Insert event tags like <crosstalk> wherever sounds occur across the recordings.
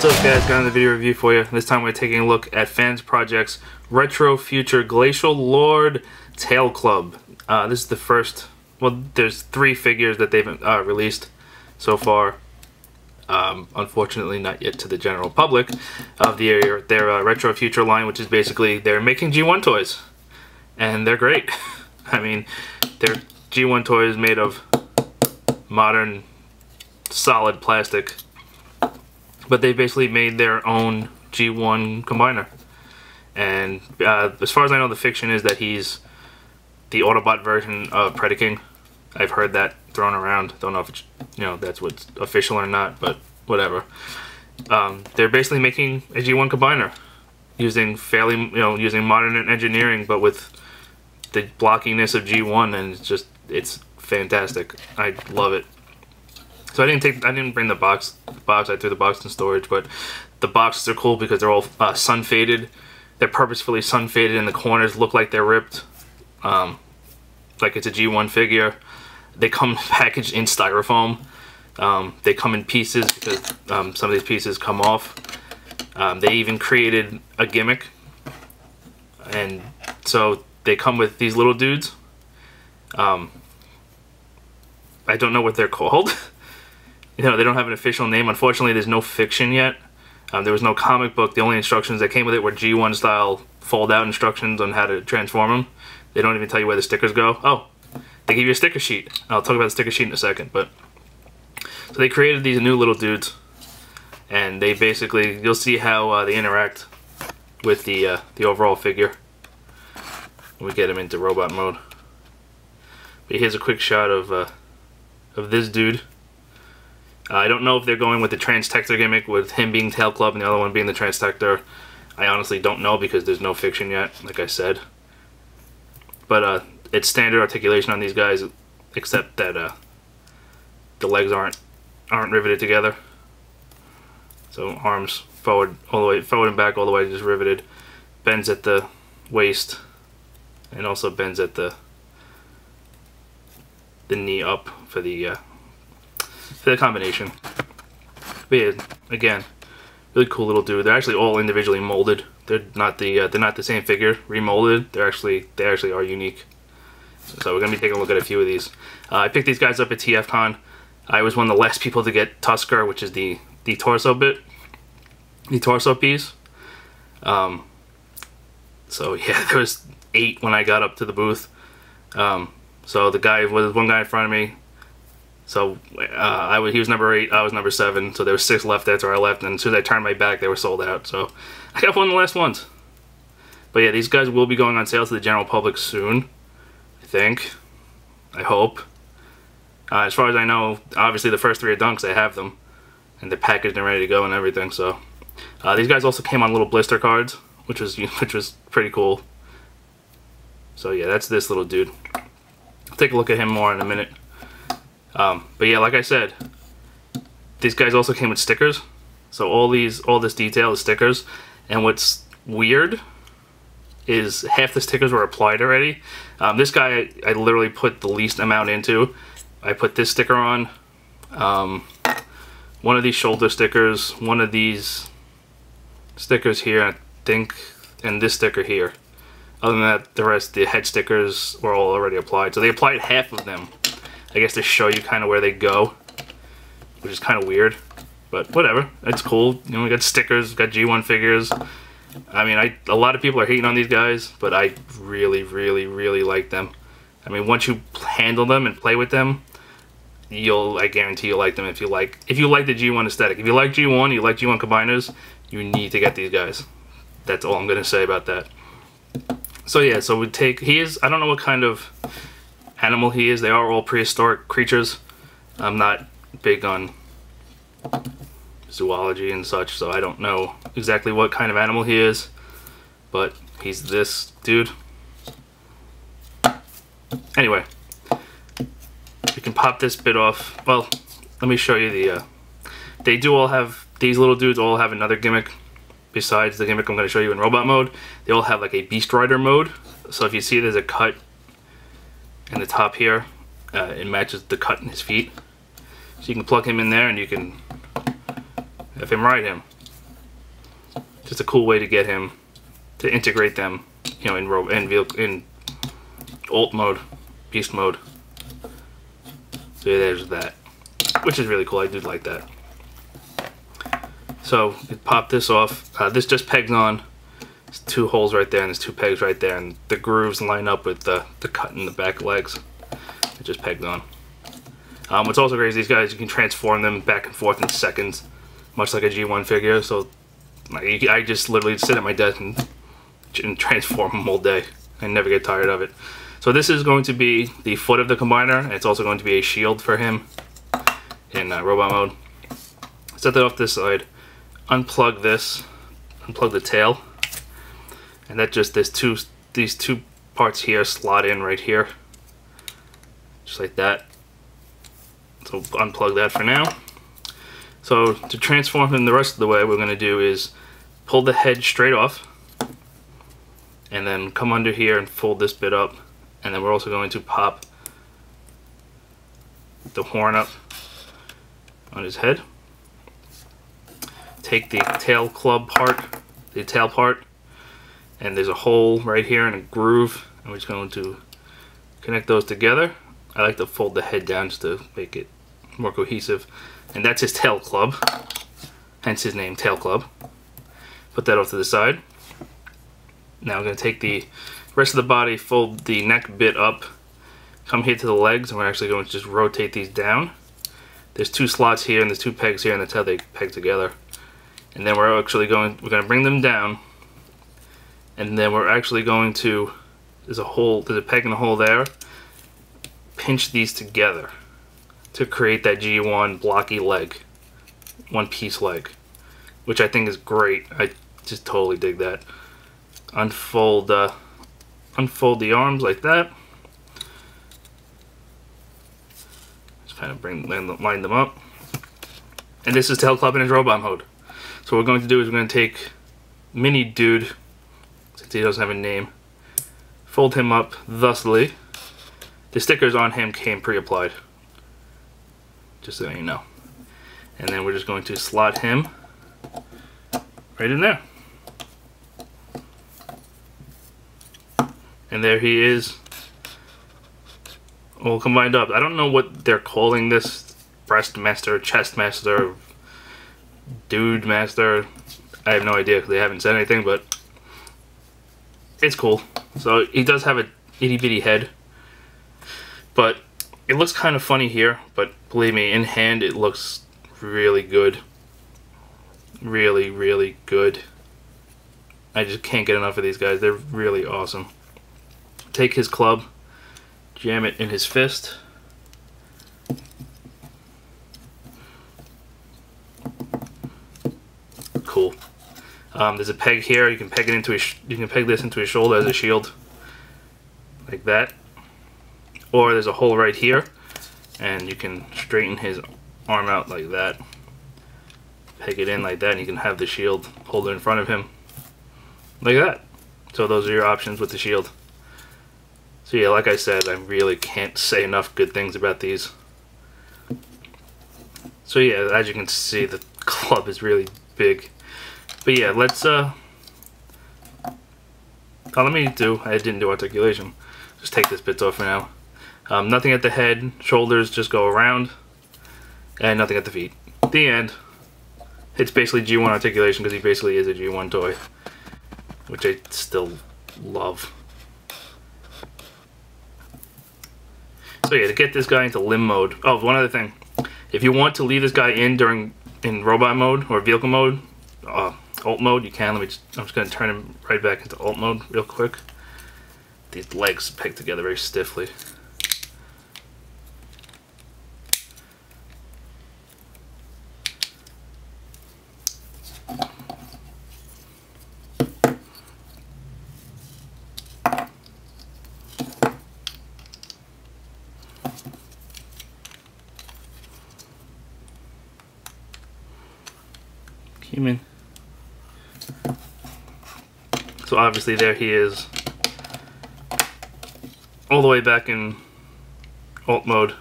What's up guys, got another video review for you. This time we're taking a look at FansProject's Retro Future Glacialord Tail Club. Uh, this is the first, well there's three figures that they've uh, released so far. Um, unfortunately not yet to the general public of the, area. their uh, Retro Future line, which is basically they're making G1 toys. And they're great. <laughs> I mean, they're G1 toys made of modern solid plastic but they basically made their own G1 combiner. And uh, as far as I know, the fiction is that he's the Autobot version of Predaking. I've heard that thrown around. Don't know if it's, you know, that's what's official or not, but whatever. Um, they're basically making a G1 combiner using fairly, you know, using modern engineering, but with the blockiness of G1, and it's just, it's fantastic. I love it. So I didn't take, I didn't bring the box, box. I threw the box in storage, but the boxes are cool because they're all uh, sun faded. They're purposefully sun faded, and the corners look like they're ripped, um, like it's a G1 figure. They come <laughs> packaged in styrofoam. Um, they come in pieces because um, some of these pieces come off. Um, they even created a gimmick, and so they come with these little dudes. Um, I don't know what they're <laughs> called. You know, they don't have an official name. Unfortunately, there's no fiction yet. Um, there was no comic book. The only instructions that came with it were G1 style fold out instructions on how to transform them. They don't even tell you where the stickers go. Oh, they give you a sticker sheet. I'll talk about the sticker sheet in a second. But So they created these new little dudes. And they basically, you'll see how uh, they interact with the, uh, the overall figure. We get them into robot mode. But here's a quick shot of, uh, of this dude. Uh, I don't know if they're going with the Transtector gimmick with him being Tail Club and the other one being the Transtector. I honestly don't know because there's no fiction yet, like I said. But uh, it's standard articulation on these guys, except that uh, the legs aren't aren't riveted together. So arms forward all the way forward and back all the way just riveted. Bends at the waist and also bends at the the knee up for the uh, the combination. But yeah, again, really cool little dude. They're actually all individually molded. They're not the uh, they're not the same figure remolded. They're actually they actually are unique. So we're gonna be taking a look at a few of these. Uh, I picked these guys up at TFCon. I was one of the last people to get Tusker, which is the the torso bit, the torso piece. Um, so <laughs> yeah, there was eight when I got up to the booth. Um, so the guy was one guy in front of me so uh, I was, he was number eight, I was number seven. So there was six left after I left, and as soon as I turned my back, they were sold out. So <laughs> I got one of the last ones. But yeah, these guys will be going on sale to the general public soon. I think. I hope. Uh, as far as I know, obviously the first three are dunks. I have them, and they're packaged and ready to go and everything. So uh, these guys also came on little blister cards, which was <laughs> which was pretty cool. So yeah, that's this little dude. I'll take a look at him more in a minute. Um, but yeah, like I said, these guys also came with stickers. So all these, all this detail is stickers. And what's weird is half the stickers were applied already. Um, this guy, I, I, literally put the least amount into. I put this sticker on, um, one of these shoulder stickers, one of these stickers here, I think, and this sticker here. Other than that, the rest, the head stickers were all already applied. So they applied half of them I guess to show you kind of where they go, which is kind of weird, but whatever. It's cool. You know, we got stickers, got G1 figures. I mean, I a lot of people are hating on these guys, but I really, really, really like them. I mean, once you handle them and play with them, you'll I guarantee you'll like them if you like if you like the G1 aesthetic. If you like G1, you like G1 combiners, you need to get these guys. That's all I'm gonna say about that. So yeah, so we take he is I don't know what kind of animal he is. They are all prehistoric creatures. I'm not big on zoology and such, so I don't know exactly what kind of animal he is. But he's this dude. Anyway, you can pop this bit off. Well, let me show you the... Uh, they do all have... These little dudes all have another gimmick besides the gimmick I'm going to show you in robot mode. They all have like a Beast Rider mode. So if you see there's a cut in the top here. Uh, it matches the cut in his feet. So you can plug him in there and you can have him ride him. just a cool way to get him to integrate them, you know, in ro in vehicle in alt mode, beast mode. So there's that, which is really cool. I do like that. So you pop this off. Uh, this just pegs on. There's two holes right there, and there's two pegs right there, and the grooves line up with the the cut in the back legs. It just pegged on. Um, what's also great is these guys, you can transform them back and forth in seconds, much like a G1 figure. So like, I just literally sit at my desk and, and transform them all day. I never get tired of it. So this is going to be the foot of the combiner, and it's also going to be a shield for him in uh, robot mode. Set that off this side, unplug this, unplug the tail, and that just, there's two, these two parts here slot in right here, just like that. So unplug that for now. So to transform him the rest of the way, we're going to do is pull the head straight off and then come under here and fold this bit up and then we're also going to pop the horn up on his head take the tail club part the tail part and there's a hole right here and a groove and we're just going to connect those together. I like to fold the head down just to make it more cohesive. And that's his tail club hence his name tail club. Put that off to the side. Now I'm going to take the rest of the body, fold the neck bit up, come here to the legs, and we're actually going to just rotate these down. There's two slots here and there's two pegs here, and that's how they peg together. And then we're actually going, we're going to bring them down, and then we're actually going to, there's a hole, there's a peg and a hole there, pinch these together to create that G1 blocky leg, one piece leg, which I think is great. I just totally dig that unfold uh, unfold the arms like that. Just kind of bring line them up. And this is Tail Club in his robot mode. So what we're going to do is we're going to take Mini Dude, since he doesn't have a name, fold him up thusly. The stickers on him came pre-applied, just so you know. And then we're just going to slot him right in there. And there he is. All combined up. I don't know what they're calling this. Breast master, chest master, dude master. I have no idea because they haven't said anything, but it's cool. So he does have a itty bitty head, but it looks kind of funny here. But believe me, in hand it looks really good. Really, really good. I just can't get enough of these guys. They're really awesome take his club, jam it in his fist. Cool. Um, there's a peg here. You can peg it into his. You can peg this into his shoulder as a shield, like that. Or there's a hole right here, and you can straighten his arm out like that. Peg it in like that, and you can have the shield holder in front of him, like that. So those are your options with the shield. So yeah, like I said, I really can't say enough good things about these. So yeah, as you can see, the <laughs> club is really big. But yeah, let's, uh... Oh, let me do, I didn't do articulation. Just take this bit off for now. Um, nothing at the head, shoulders just go around, and nothing at the feet. The end. It's basically G1 articulation because he basically is a G1 toy, which I still love. So yeah, to get this guy into limb mode. Oh, one other thing. If you want to leave this guy in during in robot mode or vehicle mode, uh, alt mode, you can. Let me. Just, I'm just gonna turn him right back into alt mode real quick. These legs peg together very stiffly. human. So obviously there he is all the way back in alt mode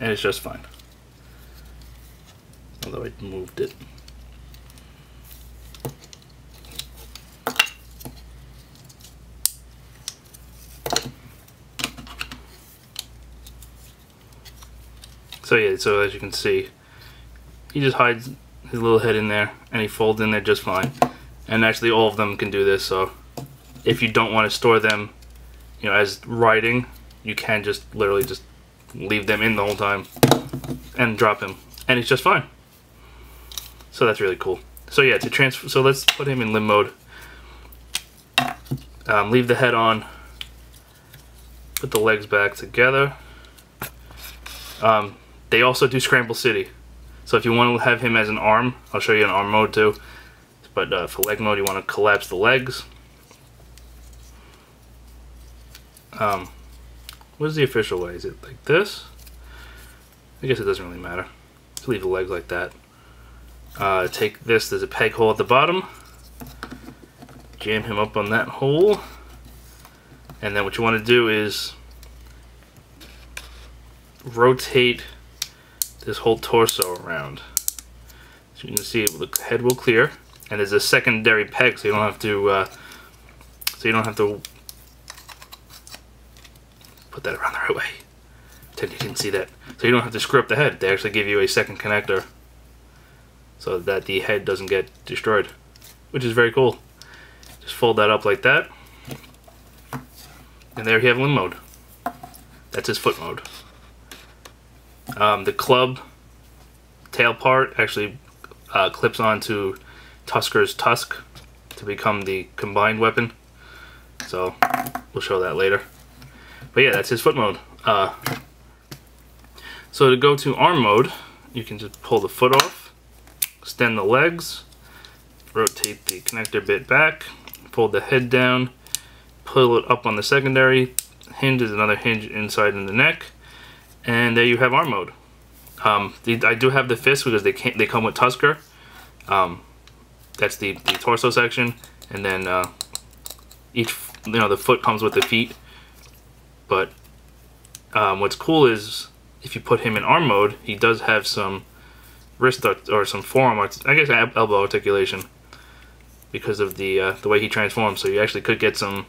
and it's just fine. Although I moved it. So yeah, so as you can see, he just hides his little head in there and he folds in there just fine. And actually all of them can do this, so if you don't want to store them, you know, as writing, you can just literally just leave them in the whole time and drop him. And it's just fine. So that's really cool. So yeah, to transfer, so let's put him in limb mode. Um, leave the head on. Put the legs back together. Um, they also do Scramble City. So if you want to have him as an arm, I'll show you an arm mode too. But uh, for leg mode, you want to collapse the legs. Um, what is the official way? Is it like this? I guess it doesn't really matter. Just leave the legs like that. Uh, take this, there's a peg hole at the bottom. Jam him up on that hole. And then what you want to do is rotate this whole torso around. So you can see the head will clear, and there's a secondary peg, so you don't have to, uh, so you don't have to put that around the right way. Pretend you didn't see that. So you don't have to screw up the head. They actually give you a second connector, so that the head doesn't get destroyed, which is very cool. Just fold that up like that, and there you have limb mode. That's his foot mode. Um, the club tail part actually uh, clips onto Tusker's tusk to become the combined weapon. So we'll show that later. But yeah, that's his foot mode. Uh, so to go to arm mode, you can just pull the foot off, extend the legs, rotate the connector bit back, pull the head down, pull it up on the secondary, hinge is another hinge inside in the neck, and there you have arm mode. Um, the, I do have the fist because they can't, they come with Tusker. Um, that's the, the torso section, and then uh, each you know the foot comes with the feet. But um, what's cool is if you put him in arm mode, he does have some wrist or some forearm, I guess elbow articulation because of the uh, the way he transforms. So you actually could get some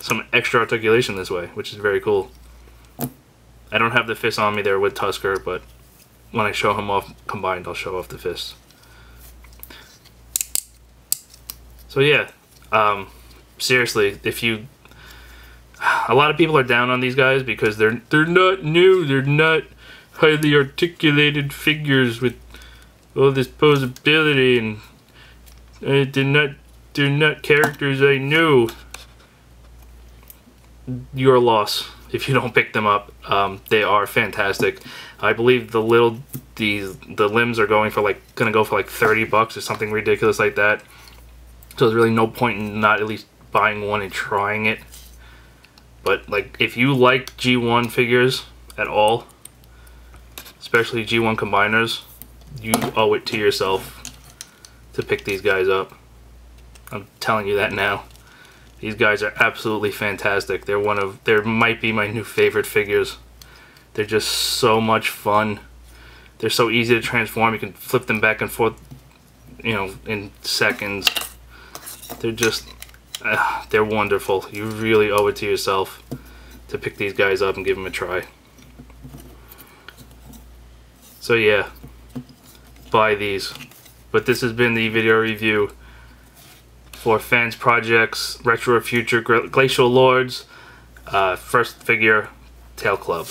some extra articulation this way, which is very cool. I don't have the fist on me there with Tusker, but when I show him off combined, I'll show off the fist. So yeah, um, seriously, if you, a lot of people are down on these guys because they're they're not new, they're not highly articulated figures with all this posability, and uh, they're not they're not characters I know. Your loss if you <laughs> don't pick them up. Um, they are fantastic. I believe the little the the limbs are going for like gonna go for like 30 bucks or something ridiculous like that. So there's really no point in not at least buying one and trying it. But like if you like G1 figures at all, especially G1 combiners, you owe it to yourself to pick these guys up. I'm telling you that now. These guys are absolutely fantastic. They're one of, they might be my new favorite figures. They're just so much fun. They're so easy to transform. You can flip them back and forth, you know, in seconds. They're just, uh, they're wonderful. You really owe it to yourself to pick these guys up and give them a try. So yeah, buy these. But this has been the video review for fans projects, retro future glacial lords, uh, first figure, tail club.